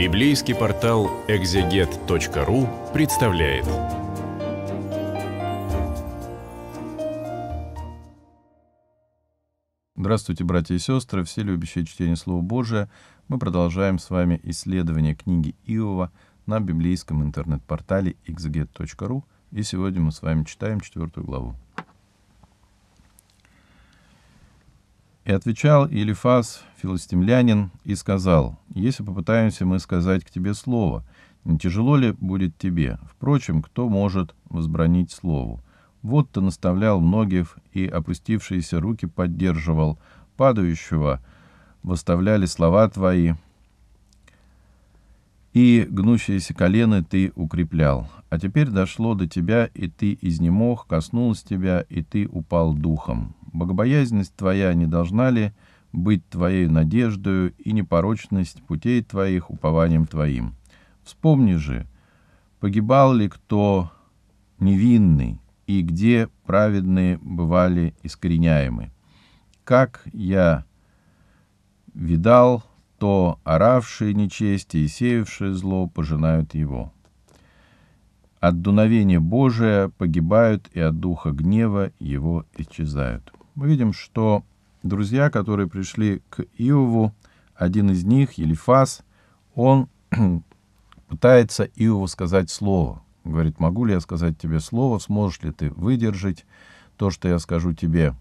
Библейский портал экзегет.ру представляет. Здравствуйте, братья и сестры, все любящие чтение Слова Божия. Мы продолжаем с вами исследование книги Иова на библейском интернет-портале exeget.ru. И сегодня мы с вами читаем четвертую главу. И отвечал Елифас, филистимлянин, и сказал, «Если попытаемся мы сказать к тебе слово, не тяжело ли будет тебе? Впрочем, кто может возбранить слову? Вот ты наставлял многих, и опустившиеся руки поддерживал, падающего выставляли слова твои, и гнущиеся колено ты укреплял. А теперь дошло до тебя, и ты изнемог, коснулось тебя, и ты упал духом. Богобоязненность твоя не должна ли быть твоей надеждою, и непорочность путей твоих упованием твоим? Вспомни же, погибал ли кто невинный, и где праведные бывали искореняемы? Как я видал, то оравшие нечестие и сеявшие зло пожинают его. От дуновения Божия погибают, и от духа гнева его исчезают. Мы видим, что друзья, которые пришли к Иову, один из них, Елифас, он пытается Иову сказать слово. Говорит, могу ли я сказать тебе слово, сможешь ли ты выдержать то, что я скажу тебе.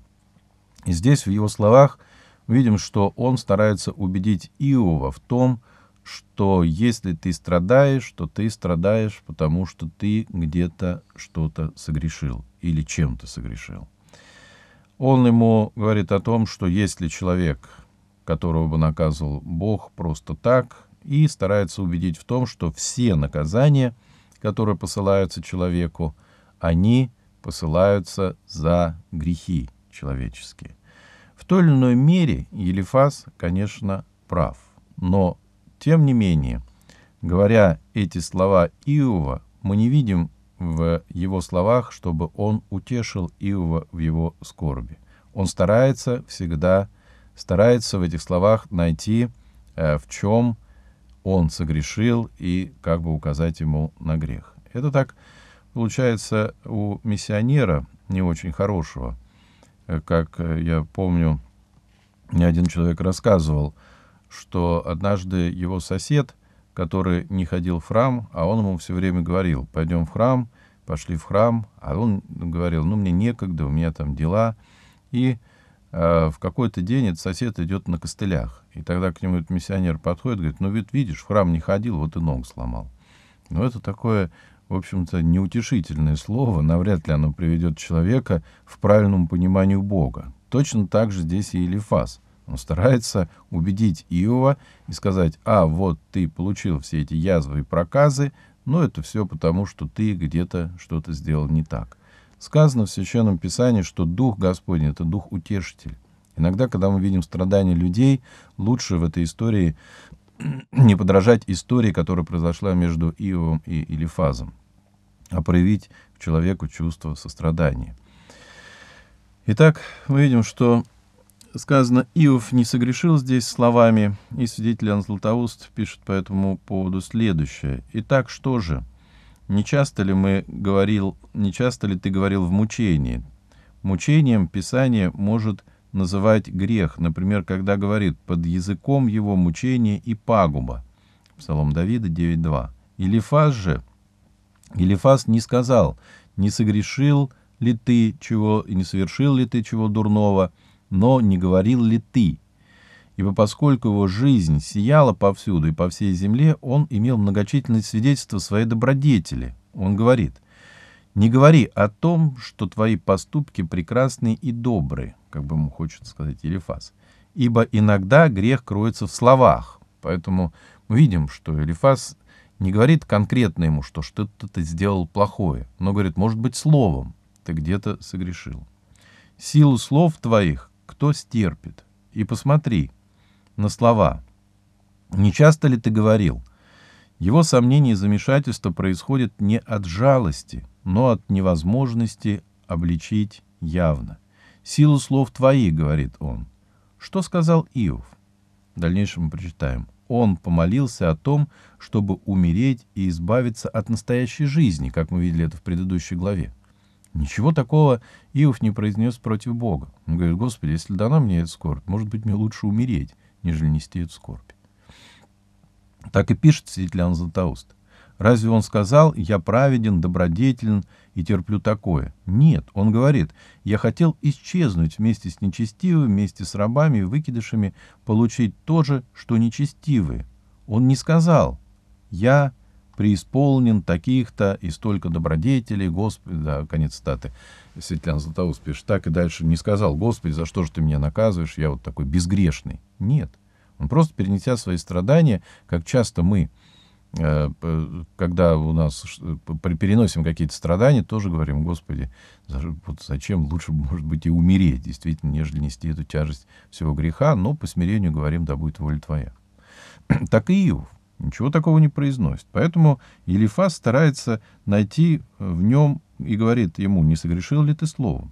И здесь в его словах видим, что он старается убедить Иова в том, что если ты страдаешь, то ты страдаешь, потому что ты где-то что-то согрешил или чем-то согрешил. Он ему говорит о том, что если человек, которого бы наказывал Бог просто так, и старается убедить в том, что все наказания, которые посылаются человеку, они посылаются за грехи человеческие. В той или иной мере Елифас, конечно, прав. Но, тем не менее, говоря эти слова Иова, мы не видим в его словах, чтобы он утешил Иова в его скорби. Он старается всегда, старается в этих словах найти, э, в чем он согрешил и как бы указать ему на грех. Это так получается у миссионера не очень хорошего – Э, как э, я помню, мне один человек рассказывал, что однажды его сосед, который не ходил в храм, а он ему все время говорил, пойдем в храм, пошли в храм, а он говорил, ну, мне некогда, у меня там дела. И э, в какой-то день этот сосед идет на костылях. И тогда к нему этот миссионер подходит, говорит, ну, ведь видишь, в храм не ходил, вот и ногу сломал. Ну, это такое в общем-то, неутешительное слово, навряд ли оно приведет человека в правильном пониманию Бога. Точно так же здесь и Елифас. Он старается убедить Иова и сказать, а, вот ты получил все эти язвы и проказы, но это все потому, что ты где-то что-то сделал не так. Сказано в Священном Писании, что Дух Господень — это Дух Утешитель. Иногда, когда мы видим страдания людей, лучше в этой истории не подражать истории, которая произошла между Иовом и Илифазом а проявить к человеку чувство сострадания. Итак, мы видим, что сказано, Иов не согрешил здесь словами, и свидетель Иоанн Златоуст пишет по этому поводу следующее. Итак, что же? Не часто ли мы говорил, не часто ли ты говорил в мучении? Мучением Писание может называть грех, например, когда говорит «под языком его мучение и пагуба». Псалом Давида 9.2. Или фаз же Елифас не сказал, не согрешил ли ты чего и не совершил ли ты чего дурного, но не говорил ли ты. Ибо поскольку его жизнь сияла повсюду и по всей земле, он имел многочисленные свидетельства своей добродетели. Он говорит, «Не говори о том, что твои поступки прекрасны и добры», как бы ему хочет сказать Елифас, «ибо иногда грех кроется в словах». Поэтому мы видим, что Елифас не говорит конкретно ему, что что-то ты сделал плохое, но говорит, может быть, словом ты где-то согрешил. Силу слов твоих кто стерпит? И посмотри на слова. Не часто ли ты говорил? Его сомнение и замешательство происходят не от жалости, но от невозможности обличить явно. «Силу слов твоих», — говорит он. Что сказал Иов? В дальнейшем мы прочитаем. он помолился о том, чтобы умереть и избавиться от настоящей жизни, как мы видели это в предыдущей главе. Ничего такого Иов не произнес против Бога. Он говорит, Господи, если дана мне эта скорбь, может быть, мне лучше умереть, нежели нести эту скорбь. Так и пишет святитель Златоуст. Разве он сказал, я праведен, добродетелен и терплю такое? Нет, он говорит, я хотел исчезнуть вместе с нечестивыми, вместе с рабами и выкидышами, получить то же, что нечестивые. Он не сказал, я преисполнен таких-то и столько добродетелей, Господи, да, конец статы. Светлана Златоуст пишет, так и дальше не сказал, Господи, за что же ты меня наказываешь, я вот такой безгрешный. Нет, он просто перенеся свои страдания, как часто мы Э, когда у нас переносим какие-то страдания, тоже говорим, Господи, вот зачем лучше, может быть, и умереть, действительно, нежели нести эту тяжесть всего греха, но по смирению говорим, да будет воля Твоя. так и Иов ничего такого не произносит. Поэтому Елифас старается найти в нем и говорит ему, не согрешил ли ты словом?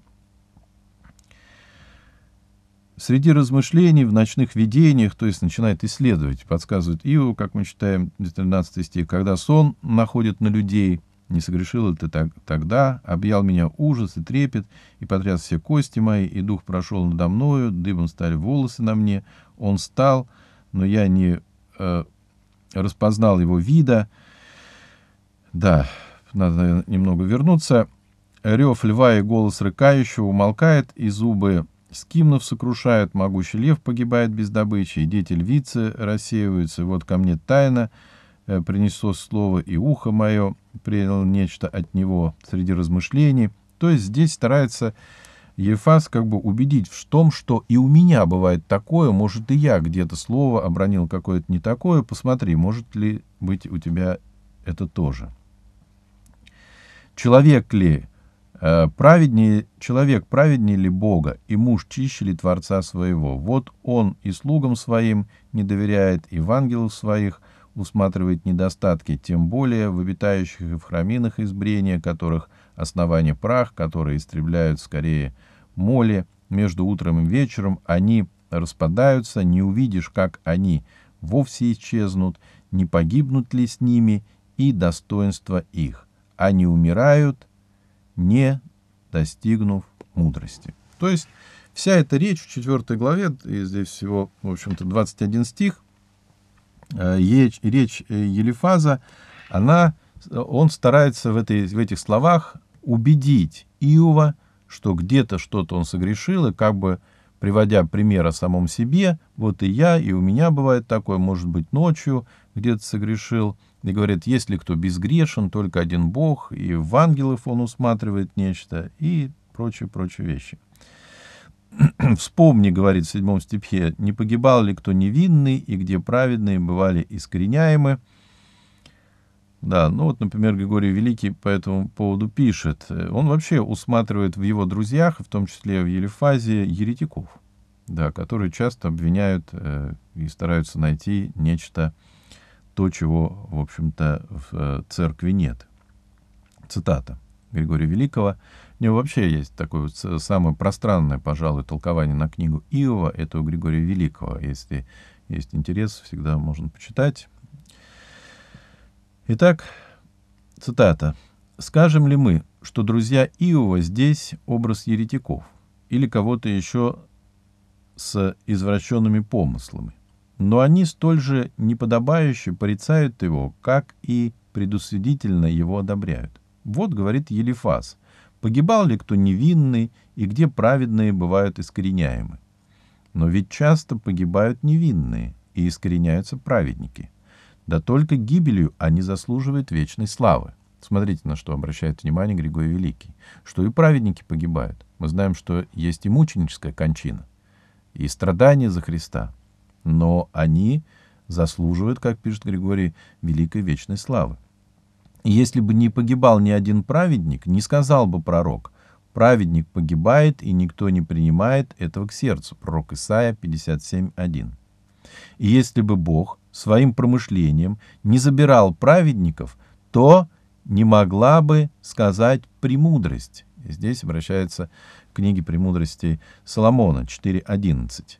Среди размышлений в ночных видениях, то есть начинает исследовать, подсказывает Иов, как мы читаем, 13 стих, когда сон находит на людей, не согрешил ты так, тогда, объял меня ужас и трепет, и потряс все кости мои, и дух прошел надо мною, дыбом стали волосы на мне, он стал, но я не э, распознал его вида. Да, надо немного вернуться. Рев льва и голос рыкающего умолкает, и зубы Скимнов сокрушают, могучий лев погибает без добычи, и дети львицы рассеиваются. Вот ко мне тайна э, принесло слово, и ухо мое принял нечто от него среди размышлений. То есть здесь старается Ефас как бы убедить в том, что и у меня бывает такое, может, и я где-то слово обронил какое-то не такое, посмотри, может ли быть у тебя это тоже. Человек ли Э, праведнее человек, праведнее ли Бога, и муж чище ли Творца своего? Вот он и слугам своим не доверяет, и ангелов своих усматривает недостатки, тем более в обитающих и в храминах избрения, которых основание прах, которые истребляют скорее моли, между утром и вечером они распадаются, не увидишь, как они вовсе исчезнут, не погибнут ли с ними и достоинство их. Они умирают, не достигнув мудрости. То есть вся эта речь в 4 главе, и здесь всего, в общем-то, 21 стих, э, речь, э, Елифаза, она, он старается в, этой, в этих словах убедить Иова, что где-то что-то он согрешил, и как бы приводя пример о самом себе, вот и я, и у меня бывает такое, может быть, ночью где-то согрешил, и говорит, если кто безгрешен, только один Бог, и в ангелов он усматривает нечто, и прочие-прочие вещи. Вспомни, говорит в седьмом стихе, не погибал ли кто невинный, и где праведные бывали искореняемы. Да, ну вот, например, Григорий Великий по этому поводу пишет. Он вообще усматривает в его друзьях, в том числе в Елифазе, еретиков, да, которые часто обвиняют э, и стараются найти нечто то, чего, в общем-то, в э, церкви нет. Цитата Григория Великого. У него вообще есть такое вот самое пространное, пожалуй, толкование на книгу Иова, это у Григория Великого. Если есть интерес, всегда можно почитать. Итак, цитата. «Скажем ли мы, что друзья Иова здесь образ еретиков или кого-то еще с извращенными помыслами? но они столь же неподобающе порицают его, как и предусудительно его одобряют. Вот, говорит Елифас, погибал ли кто невинный, и где праведные бывают искореняемы. Но ведь часто погибают невинные, и искореняются праведники. Да только гибелью они заслуживают вечной славы. Смотрите, на что обращает внимание Григорий Великий. Что и праведники погибают. Мы знаем, что есть и мученическая кончина, и страдания за Христа но они заслуживают, как пишет Григорий, великой вечной славы. И если бы не погибал ни один праведник, не сказал бы пророк, праведник погибает, и никто не принимает этого к сердцу. Пророк Исаия 57.1. И если бы Бог своим промышлением не забирал праведников, то не могла бы сказать «премудрость». Здесь обращается к книге «Премудрости» Соломона 4.11.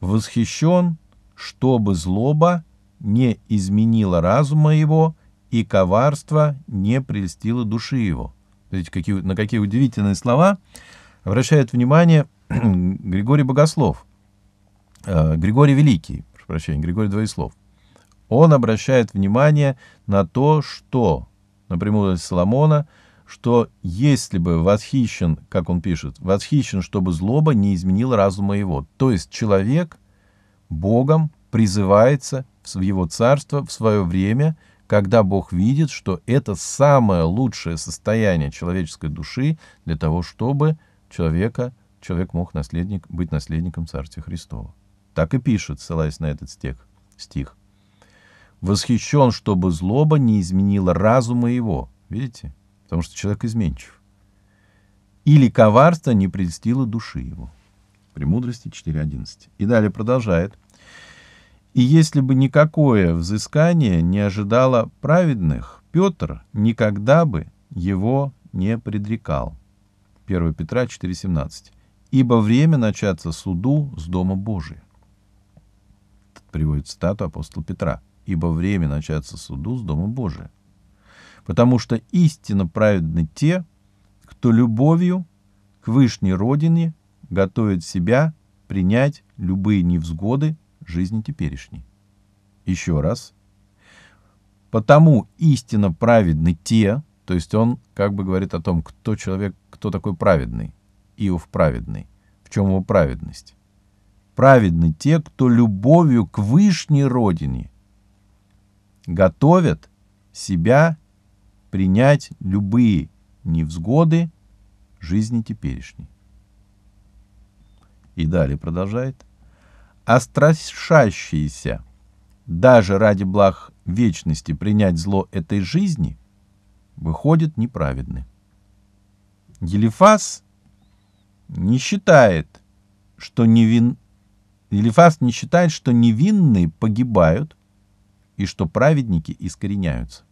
«Восхищен чтобы злоба не изменило разума его, и коварство не прельстило души его. Видите, какие, на какие удивительные слова обращает внимание Григорий Богослов, э, Григорий Великий, прошу прощения, Григорий Двоеслов. Он обращает внимание на то, что, на премудрости Соломона, что если бы восхищен, как он пишет, восхищен, чтобы злоба не изменила разума его. То есть человек Богом призывается в его царство в свое время, когда Бог видит, что это самое лучшее состояние человеческой души для того, чтобы человека, человек мог наследник, быть наследником Царствия Христова. Так и пишет, ссылаясь на этот стих. стих. «Восхищен, чтобы злоба не изменила разума его». Видите? потому что человек изменчив. Или коварство не прельстило души его. Премудрости 4.11. И далее продолжает. И если бы никакое взыскание не ожидало праведных, Петр никогда бы его не предрекал. 1 Петра 4.17. Ибо время начаться суду с Дома Божия. Приводит цитату апостола Петра. Ибо время начаться суду с Дома Божия потому что истинно праведны те, кто любовью к Вышней Родине готовит себя принять любые невзгоды жизни теперешней. Еще раз. Потому истинно праведны те, то есть он как бы говорит о том, кто человек, кто такой праведный, Иов праведный, в чем его праведность. Праведны те, кто любовью к Вышней Родине готовят себя принять любые невзгоды жизни теперешней. И далее продолжает. А страшащиеся даже ради благ вечности принять зло этой жизни выходят неправедны. Елифас не считает, что невин... Елифас не считает, что невинные погибают и что праведники искореняются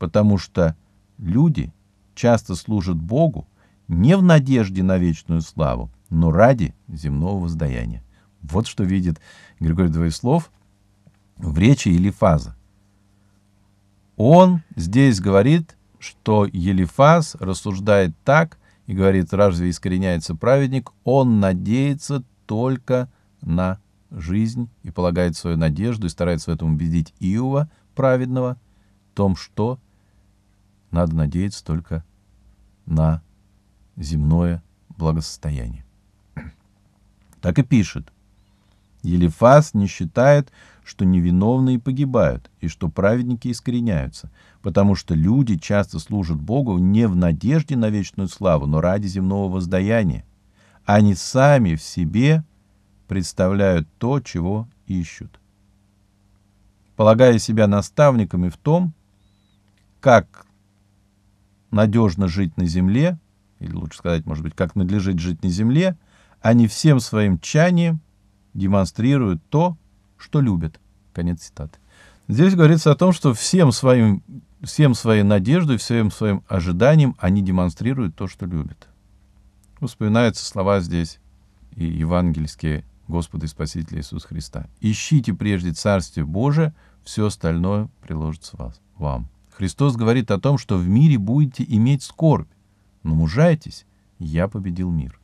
потому что люди часто служат Богу не в надежде на вечную славу, но ради земного воздаяния. Вот что видит Григорий Двоеслов в речи Елифаза. Он здесь говорит, что Елифаз рассуждает так и говорит, разве искореняется праведник, он надеется только на жизнь и полагает свою надежду и старается в этом убедить Иова, праведного, в том, что надо надеяться только на земное благосостояние. Так и пишет. Елифас не считает, что невиновные погибают и что праведники искореняются, потому что люди часто служат Богу не в надежде на вечную славу, но ради земного воздаяния. Они сами в себе представляют то, чего ищут. Полагая себя наставниками в том, как надежно жить на земле, или лучше сказать, может быть, как надлежит жить на земле, они всем своим чанием демонстрируют то, что любят. Конец цитаты. Здесь говорится о том, что всем своим, всем своей надеждой, всем своим ожиданием они демонстрируют то, что любят. Вспоминаются слова здесь и евангельские Господа и Спасителя Иисуса Христа. «Ищите прежде Царствие Божие, все остальное приложится вас, вам». Христос говорит о том, что в мире будете иметь скорбь, но мужайтесь, я победил мир.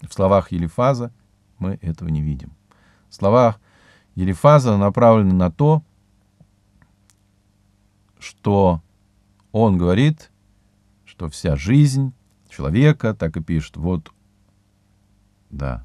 В словах Елифаза мы этого не видим. Слова Елифаза направлены на то, что он говорит, что вся жизнь человека, так и пишет, вот, да,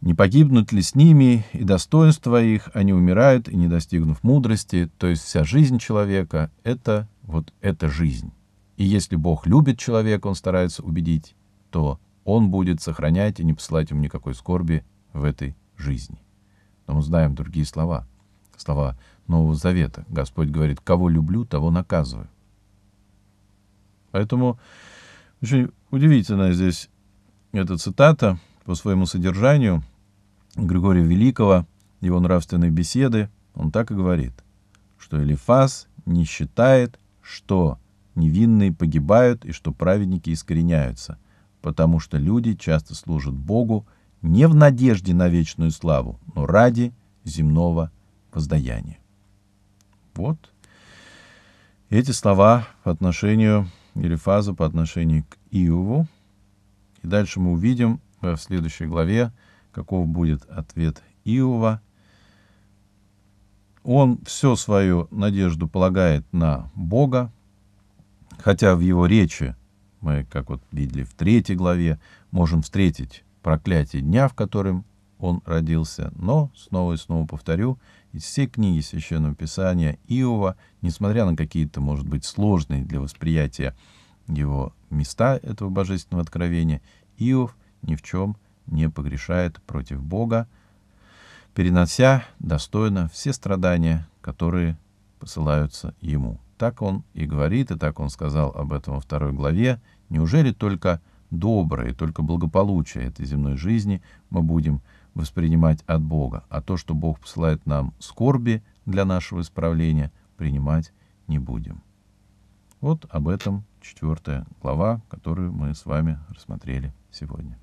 не погибнут ли с ними и достоинства их, они умирают и не достигнув мудрости. То есть вся жизнь человека — это вот эта жизнь. И если Бог любит человека, он старается убедить, то он будет сохранять и не посылать ему никакой скорби в этой жизни. Но мы знаем другие слова, слова Нового Завета. Господь говорит, кого люблю, того наказываю. Поэтому очень удивительная здесь эта цитата по своему содержанию Григория Великого, его нравственной беседы, он так и говорит, что Элифаз не считает, что невинные погибают и что праведники искореняются, потому что люди часто служат Богу не в надежде на вечную славу, но ради земного воздаяния. Вот эти слова по отношению, или фаза по отношению к Иову. И дальше мы увидим в следующей главе, каков будет ответ Иова. Он всю свою надежду полагает на Бога, хотя в его речи мы, как вот видели в третьей главе, можем встретить проклятие дня, в котором он родился. Но, снова и снова повторю, из всей книги Священного Писания Иова, несмотря на какие-то, может быть, сложные для восприятия его места этого божественного откровения, Иов ни в чем не погрешает против Бога, перенося достойно все страдания, которые посылаются ему. Так он и говорит, и так он сказал об этом во второй главе. Неужели только доброе, только благополучие этой земной жизни мы будем воспринимать от Бога, а то, что Бог посылает нам скорби для нашего исправления, принимать не будем. Вот об этом четвертая глава, которую мы с вами рассмотрели сегодня.